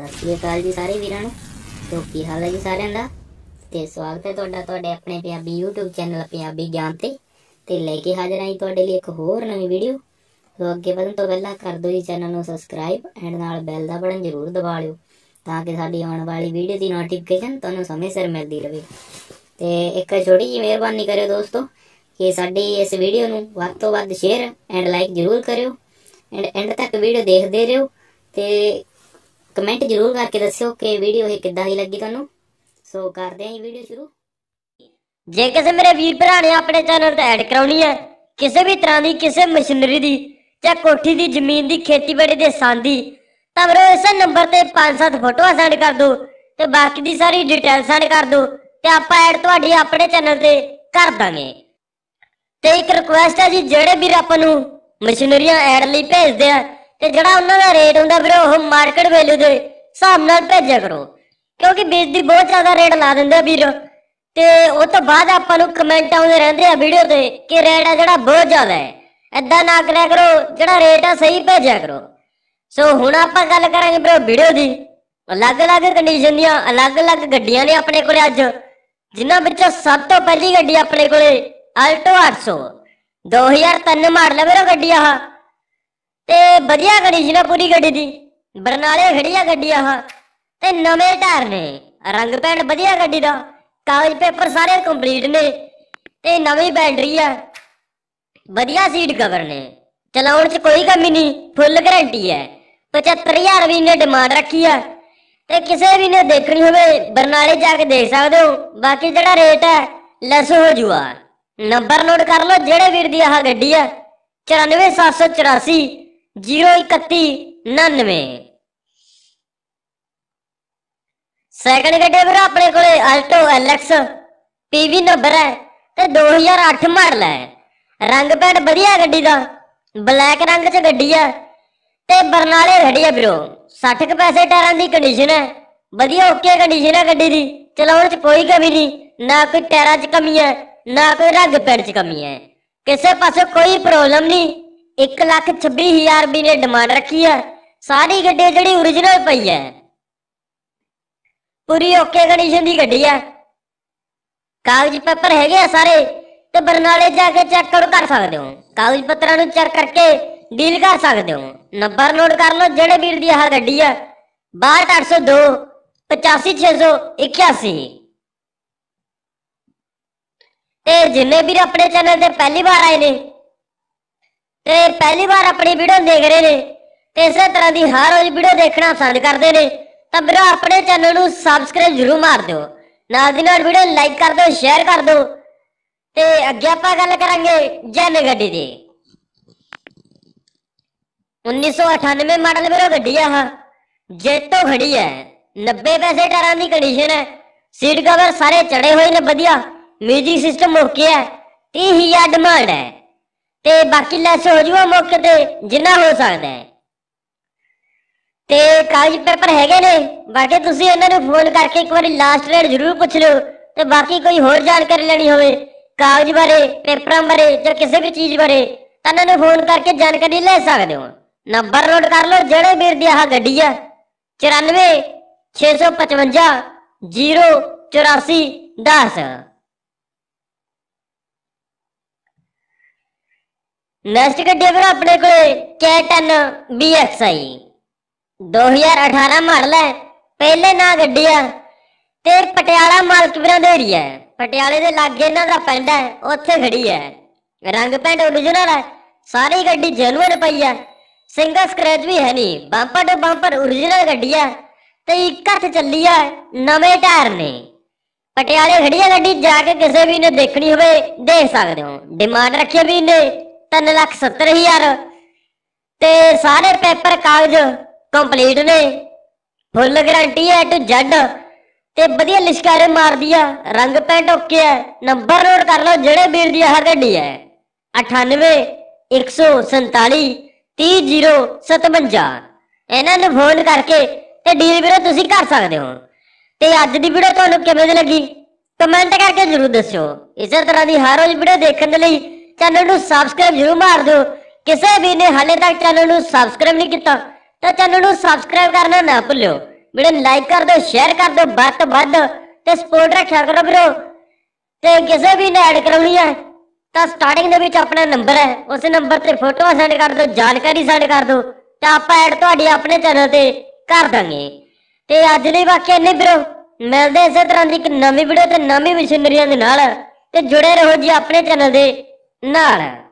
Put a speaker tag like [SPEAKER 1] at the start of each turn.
[SPEAKER 1] ਸਤਿ ਸ਼੍ਰੀ ਅਕਾਲ ਜੀ ਸਾਰੇ ਵੀਰਾਂ ਨੂੰ। ਸੋ ਕੀ ਹਾਲ ਹੈ ਜੀ ਸਾਰਿਆਂ ਦਾ? ਤੇ ਸਵਾਗਤ ਹੈ ਤੁਹਾਡਾ ਤੁਹਾਡੇ ਆਪਣੇ ਪੰਜਾਬੀ YouTube ਚੈਨਲ ਪੰਜਾਬੀ ਗਿਆਨ ਤੇ। ਤੇ ਲੈ ਕੇ ਹਾਜ਼ਰ ਆਈ ਤੁਹਾਡੇ ਲਈ ਇੱਕ ਹੋਰ ਨਵੀਂ ਵੀਡੀਓ ਸੋ ਅੱਗੇ ਵਧਣ ਤੋਂ ਪਹਿਲਾਂ ਕਰ ਦਿਓ ਜੀ ਚੈਨਲ ਨੂੰ ਸਬਸਕ੍ਰਾਈਬ ਐਂਡ ਨਾਲ ਬੈਲ ਦਾ ਬਟਨ ਜ਼ਰੂਰ ਦਬਾ ਲਿਓ ਤਾਂ ਕਿ ਸਾਡੀ ਆਉਣ ਵਾਲੀ ਵੀਡੀਓ ਦੀ ਨੋਟੀਫਿਕੇਸ਼ਨ ਤੁਹਾਨੂੰ ਸਮੇਂ ਸਿਰ ਮਿਲਦੀ ਰਹੇ। ਤੇ ਇੱਕ ਛੋਟੀ ਜਿਹੀ ਮਿਹਰਬਾਨੀ ਕਰਿਓ ਦੋਸਤੋ ਕਿ ਸਾਡੀ ਇਸ ਵੀਡੀਓ ਨੂੰ ਵੱਧ ਤੋਂ ਵੱਧ ਸ਼ੇਅਰ ਐਂਡ ਲਾਈਕ ਜ਼ਰੂਰ ਕਰਿਓ। ਐਂਡ ਐਂਡ ਤੱਕ ਵੀਡੀਓ ਦੇਖਦੇ ਰਹੋ ਤੇ ਕਮੈਂਟ ਜ਼ਰੂਰ ਕਰਕੇ ਦੱਸਿਓ ਕਿ ਵੀਡੀਓ ਇਹ ਕਿੱਦਾਂ ਦੀ ਲੱਗੀ ਤੁਹਾਨੂੰ। ਸੋ ਕਰਦੇ ਹਾਂ ਜੀ ਵੀਡੀਓ ਸ਼ੁਰੂ।
[SPEAKER 2] ਜੇ ਕਿਸੇ ਮੇਰੇ ਵੀਰ ਭਰਾ ਨੇ ਆਪਣੇ ਚੈਨਲ ਤੇ ਐਡ ਕਰਾਉਣੀ ਹੈ, ਕਿਸੇ ਵੀ ਤਰ੍ਹਾਂ ਦੀ, ਕਿਸੇ ਮਸ਼ੀਨਰੀ ਦੀ ਜਾਂ ਕੋਠੀ ਦੀ, ਜ਼ਮੀਨ ਦੀ, ਖੇਤੀਬਾੜੀ ਦੇ ਸੰਦ ਤਾਂ ਵੀਰੋ ਇਸੇ ਨੰਬਰ ਤੇ 5-7 ਫੋਟੋਆਂ ਸੈਂਡ ਕਰ ਦਿਓ ਤੇ ਬਾਕੀ ਦੀ ਸਾਰੀ ਡਿਟੇਲ ਸੈਂਡ ਕਰ ਦਿਓ ਤੇ ਆਪਾਂ ਐਡ ਤੁਹਾਡੀ ਆਪਣੇ ਚੈਨਲ ਤੇ ਕਰ ਦਾਂਗੇ। ਤੇ ਇੱਕ ਰਿਕੁਐਸਟ ਹੈ ਜੀ, ਜਿਹੜੇ ਵੀਰ ਆਪਾਂ ਨੂੰ ਮਸ਼ੀਨਰੀਆਂ ਐਡ ਲਈ ਭੇਜਦੇ ਆ ਤੇ ਜਿਹੜਾ ਉਹਨਾਂ ਦਾ ਰੇਟ ਹੁੰਦਾ ਵੀਰੋ, ਉਹ ਮਾਰਕੀਟ ਵੈਲਿਊ ਦੇ ਹਿਸਾਬ ਨਾਲ ਭੇਜਿਆ ਕਰੋ। ਕਿਉਂਕਿ ਬੀਜ ਦੀ ਬਹੁਤ ਜ਼ਿਆਦਾ ਰੇਟ ਲਾ ਦਿੰਦੇ ਆ ਵੀਰ। ਤੇ ਉਹ ਤੋਂ ਬਾਅਦ ਆਪਾਂ ਨੂੰ ਕਮੈਂਟ ਆਉਂਦੇ ਰਹਿੰਦੇ ਆ ਵੀਡੀਓ ਤੇ ਕਿ ਰੇਟ ਆ ਜਿਹੜਾ ਬਹੁਤ ਜ਼ਿਆਦਾ ਹੈ। ਐਦਾਂ ਨਾ ਕਰਿਆ ਕਰੋ, ਜਿਹੜਾ ਰੇਟ ਆ ਸਹੀ ਭੇਜਿਆ ਕਰੋ। ਸੋ ਹੁਣ ਆਪਾਂ ਗੱਲ ਕਰਾਂਗੇ ਵੀਰੋ ਵੀਡੀਓ ਦੀ। ਅਲੱਗ-ਅਲੱਗ ਕੰਡੀਸ਼ਨ ਦੀਆਂ, ਅਲੱਗ-ਅਲੱਗ ਗੱਡੀਆਂ ਨੇ ਆਪਣੇ ਕੋਲੇ ਅੱਜ। ਜਿਨ੍ਹਾਂ ਵਿੱਚੋਂ ਸਭ ਤੋਂ ਪਹਿਲੀ ਗੱਡੀ ਆਪਣੇ ਕੋਲੇ ਆਲਟੋ 800 2003 ਮਾਡਲ ਹੈ ਵੀਰੋ ਗੱਡੀ ਆਹ। ਤੇ ਵਧੀਆ ਕੰਡੀਸ਼ਨ ਆ ਪੂਰੀ ਗੱਡੀ ਦੀ। ਬਰਨਾਲੇ ਖੜੀ ਆ ਗੱਡੀ ਆਹ। ਤੇ ਨਵੇਂ ਟਾਇਰ ਨੇ। ਰੰਗ ਪੈਣ ਵਧੀਆ ਗੱਡੀ ਦਾ। ਕਾਗਜ਼ ਪੇਪਰ ਸਾਰੇ ਕੰਪਲੀਟ ਨੇ। ਤੇ ਨਵੀਂ ਬੈਟਰੀ ਆ। ਵਧੀਆ ਸੀਟ ਕਵਰ ਨੇ। ਚਲਾਉਣ 'ਚ ਕੋਈ ਕਮੀ ਨਹੀਂ। ਫੁੱਲ ਗਾਰੰਟੀ ਹੈ। 75000 ਵੀ ਨੇ ਡਿਮਾਂਡ ਰੱਖੀ ਆ। ਤੇ ਕਿਸੇ ਵੀ ਨੇ ਦੇਖਣੀ ਹੋਵੇ, ਬਰਨਾਲੇ ਜਾ ਕੇ ਦੇਖ ਸਕਦੇ ਹੋ। ਬਾਕੀ ਜਿਹੜਾ ਰੇਟ ਹੈ ਲੈਸ ਹੋ ਜੂਆ ਨੰਬਰ ਨੋਟ ਕਰ ਲਓ, ਜਿਹੜੇ ਵੀਰ ਦੀ ਆਹ ਗੱਡੀ ਆ। 94784 03199 ਸੈਕੰਡ ਗੱਡੀ ਵੀਰ ਆਪਣੇ ਕੋਲੇ ਆਲਟੋ ਐਲਐਕਸ ਪੀਵੀ ਨੰਬਰ ਹੈ ਤੇ 2008 ਮਾਡਲ ਹੈ। ਰੰਗ ਪੈਂਟ ਵਧੀਆ ਗੱਡੀ ਦਾ ਬਲੈਕ ਰੰਗ 'ਚ ਗੱਡੀ ਆ ਤੇ ਬਰਨਾਲੇ ਖੜੀ ਆ ਵੀਰੋ। 60 ਕੁ ਪੈਸੇ ਟਾਇਰਾਂ ਦੀ ਕੰਡੀਸ਼ਨ ਹੈ। ਵਧੀਆ ਓਕੇ ਕੰਡੀਸ਼ਨ ਹੈ ਗੱਡੀ ਦੀ। ਚਲਾਉਣ 'ਚ ਕੋਈ ਕਮੀ ਨਹੀਂ, ਨਾ ਕੋਈ ਟਾਇਰਾਂ 'ਚ ਕਮੀ ਹੈ, ਨਾ ਕੋਈ ਰੰਗ ਪੈਂਟ 'ਚ ਕਮੀ ਹੈ। ਕਿਸੇ ਪਾਸੇ ਕੋਈ ਪ੍ਰੋਬਲਮ ਨਹੀਂ। 1 ਲੱਖ 26000 ਰੁਪਏ ਨੇ ਡਿਮਾਂਡ ਰੱਖੀ ਹੈ। ਸਾਰੀ ਗੱਡੀ ਜਿਹੜੀ origignal ਪਈ ਹੈ। ਪੂਰੀ ਓਕੇ ਕੰਡੀਸ਼ਨ ਦੀ ਗੱਡੀ ਹੈ। ਕਾਗਜ਼ ਪੱਤਰ ਹੈਗੇ ਆ ਸਾਰੇ ਤੇ ਬਰਨਾਲੇ ਜਾ ਕੇ ਚੈੱਕ ਕਰ ਸਕਦੇ ਹੋ। ਕਾਗਜ਼ ਪੱਤਰਾਂ ਨੂੰ ਚੈੱਕ ਕਰਕੇ ਡੀਲ ਕਰ ਸਕਦੇ ਹੋ। ਨੰਬਰ ਨੋਟ ਕਰ ਲਓ, ਜਿਹੜੇ ਵੀਰ ਦੀ ਆਹ ਗੱਡੀ ਆ 62802 85681 ਤੇ ਜਿੰਨੇ ਵੀਰ ਆਪਣੇ ਚੈਨਲ ਤੇ ਪਹਿਲੀ ਵਾਰ ਆਏ ਨੇ ਤੇ ਪਹਿਲੀ ਵਾਰ ਆਪਣੀ ਵੀਡੀਓ ਦੇਖ ਰਹੇ ਨੇ ਤੇ ਇਸੇ ਤਰ੍ਹਾਂ ਦੀ ਹਰ ਰੋਜ਼ ਵੀਡੀਓ ਦੇਖਣਾ ਪਸੰਦ ਕਰਦੇ ਨੇ, ਤਾਂ ਵੀਰੋ ਆਪਣੇ ਚੈਨਲ ਨੂੰ ਸਬਸਕ੍ਰਾਈਬ ਜ਼ਰੂਰ ਮਾਰ ਦਿਓ। ਨਾਲ ਦੀ ਨਾਲ ਵੀਡੀਓ ਲਾਈਕ ਕਰ ਦਿਓ ਸ਼ੇਅਰ ਕਰ ਦਿਓ। ਤੇ ਅੱਗੇ ਆਪਾਂ ਗੱਲ ਕਰਾਂਗੇ ਜਨ ਗੱਡੀ ਦੀ। 1998 ਮਾਡਲ ਵੀਰੋ ਗੱਡੀ ਆ ਆਹ। ਜੇਤੋ ਖੜੀ ਹੈ 90 ਪੈਸੇ ਟਾਇਰਾਂ ਦੀ ਕੰਡੀਸ਼ਨ ਹੈ ਸੀਟ ਕਵਰ ਸਾਰੇ ਚੜੇ ਹੋਏ ਨੇ, ਵਧੀਆ। ਮਿਊਜ਼ਿਕ ਸਿਸਟਮ ਓਕੇ ਹੈ 30000 ਡਿਮਾਂਡ ਹੈ ਤੇ ਬਾਕੀ ਲੈਸ ਹੋ ਜੂਗਾ ਮੌਕੇ ਤੇ, ਜਿੰਨਾ ਹੋ ਸਕਦਾ ਹੈ। ਤੇ ਕਾਗਜ਼ ਪੇਪਰ ਹੈਗੇ ਨੇ, ਬਾਕੀ ਤੁਸੀਂ ਇਹਨਾਂ ਨੂੰ ਫੋਨ ਕਰਕੇ ਇੱਕ ਵਾਰੀ ਲਾਸਟ ਰੇਟ ਜ਼ਰੂਰ ਪੁੱਛ ਲਿਓ ਤੇ ਬਾਕੀ ਕੋਈ ਹੋਰ ਜਾਣਕਾਰੀ ਲੈਣੀ ਹੋਵੇ ਕਾਗਜ਼ ਬਾਰੇ ਪੇਪਰਾਂ ਬਾਰੇ ਜਾਂ ਕਿਸੇ ਵੀ ਚੀਜ਼ ਬਾਰੇ, ਤਾਂ ਇਹਨਾਂ ਨੂੰ ਫੋਨ ਕਰਕੇ ਜਾਣਕਾਰੀ ਲੈ ਸਕਦੇ ਹੋ। ਨੰਬਰ ਨੋਟ ਕਰ ਲਓ, ਜਿਹੜੇ ਵੀਰ ਦੀ ਆਹ ਗੱਡੀ ਆ 94 655 084 10 ਨੈਕਸਟ ਗੱਡੀ ਵੀਰ ਆਪਣੇ ਕੋਲੇ K10 BXI 2018 ਮਾਡਲ ਹੈ, ਪਹਿਲੇ ਨਾ ਗੱਡੀ ਆ ਤੇ ਪਟਿਆਲਾ ਮਾਲਕ ਦੇ ਏਰੀਆ ਹੈ। ਪਟਿਆਲੇ ਦੇ ਲਾਗੇ ਇਹਨਾਂ ਦਾ ਪਿੰਡ ਹੈ, ਉੱਥੇ ਖੜੀ ਹੈ। ਰੰਗ ਪੈਂਟ origignal ਹੈ, ਸਾਰੀ ਗੱਡੀ ਜੈਨੂਇਨ ਪਈ ਹੈ। ਸਿੰਗਲ ਸਕ੍ਰੈਚ ਵੀ ਹੈ ਨਹੀਂ ਬੰਪਰ ਟੂ ਬੰਪਰ origignal ਗੱਡੀ ਹੈ। ਤੇ ਇੱਕ ਹੱਥ ਚੱਲੀ ਹੈ ਨਵੇਂ ਟਾਇਰ ਨੇ। ਪਟਿਆਲੇ ਖੜੀ ਹੈ ਗੱਡੀ, ਜਾ ਕੇ ਕਿਸੇ ਵੀ ਨੇ ਦੇਖਣੀ ਹੋਵੇ, ਦੇਖ ਸਕਦੇ ਹੋ। ਡਿਮਾਂਡ ਰੱਖੀ ਵੀ ਨੇ 370000 ਤੇ ਸਾਰੇ ਪੇਪਰ ਕਾਗਜ਼ ਕੰਪਲੀਟ ਨੇ। ਫੁੱਲ ਗਾਰੰਟੀ ਹੈ ਟੂ ਜ਼ੈਡ। ਤੇ ਵਧੀਆ ਲਿਸ਼ਕਾਰੇ ਮਾਰਦੀ ਆ। ਰੰਗ ਪੈਂਟ ਓਕੇ ਹੈ। ਨੰਬਰ ਨੋਟ ਕਰ ਲਓ, ਜਿਹੜੇ ਵੀਰ ਦੀ ਆਹ ਗੱਡੀ ਹੈ। 98 147 30057 ਇਹਨਾਂ ਨੂੰ ਫੋਨ ਕਰਕੇ ਤੇ ਡੀਲ ਵੀਰੋ ਤੁਸੀਂ ਕਰ ਸਕਦੇ ਹੋ। ਤੇ ਅੱਜ ਦੀ ਵੀਡੀਓ ਤੁਹਾਨੂੰ ਕਿਵੇਂ ਦੀ ਲੱਗੀ? ਕਮੈਂਟ ਕਰਕੇ ਜਰੂਰ ਦੱਸਿਓ। ਇਸੇ ਤਰ੍ਹਾਂ ਦੀ ਹਰ ਰੋਜ਼ ਵੀਡੀਓ ਦੇਖਣ ਦੇ ਲਈ ਚੈਨਲ ਨੂੰ ਸਬਸਕ੍ਰਾਈਬ ਜਰੂਰ ਮਾਰ ਦਿਓ। ਕਿਸੇ ਵੀ ਨੇ ਹਾਲੇ ਤੱਕ ਚੈਨਲ ਨੂੰ ਸਬਸਕ੍ਰਾਈਬ ਨਹੀਂ ਕੀਤਾ, ਤਾਂ ਚੈਨਲ ਨੂੰ ਸਬਸਕ੍ਰਾਈਬ ਕਰਨਾ ਨਾ ਭੁੱਲਿਓ। ਵੀਡੀਓ ਨੂੰ ਲਾਈਕ ਕਰ ਦਿਓ ਸ਼ੇਅਰ ਕਰ ਦਿਓ, ਵੱਧ ਤੋਂ ਵੱਧ। ਤੇ ਸਪੋਰਟ ਰੱਖਿਆ ਕਰੋ ਵੀਰੋ। ਤੇ ਕਿਸੇ ਵੀ ਨੇ ਐਡ ਕਰਾਉਣੀ ਹੈ, ਤਾਂ ਸਟਾਰਟਿੰਗ ਦੇ ਵਿੱਚ ਆਪਣਾ ਨੰਬਰ ਹੈ। ਉਸ ਨੰਬਰ ਤੇ ਫੋਟੋਆਂ ਸੈਂਡ ਕਰ ਦਿਓ, ਜਾਣਕਾਰੀ ਸੈਂਡ ਕਰ ਦਿਓ। ਤਾਂ ਆਪਾਂ ਐਡ ਤੁਹਾਡੀ ਆਪਣੇ ਚੈਨਲ ਤੇ ਕਰ ਦਾਂਗੇ। ਤੇ ਅੱਜ ਲਈ ਵਾਕਿਆ ਇੰਨੇ ਵੀਰੋ। ਮਿਲਦੇ ਇਸੇ ਤਰ੍ਹਾਂ ਦੀ ਇੱਕ ਨਵੀਂ ਵੀਡੀਓ ਤੇ ਨਵੀਂ ਮਸ਼ੀਨਰੀਆਂ ਦੇ ਨਾਲ। ਤੇ ਜੁੜੇ ਰਹੋ ਜੀ ਆਪਣੇ ਚੈਨਲ ਦੇ। 那嘞